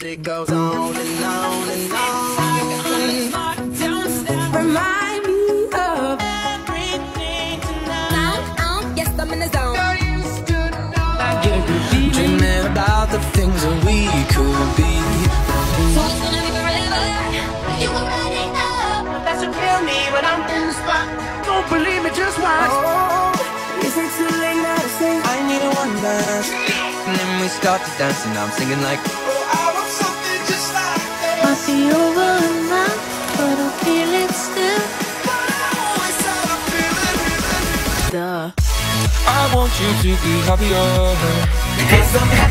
It goes on and on and on. Remind me of Yes, I'm in the zone. Dreaming about the things that we could be. So it's gonna be forever. You already know. That's what kill me when I'm in the spot. Don't believe me, just watch. Oh, is it too late now to say? I need a one dance. And then we start to dance, and I'm singing like. Duh. I want you to be happier. Cause I'm happy.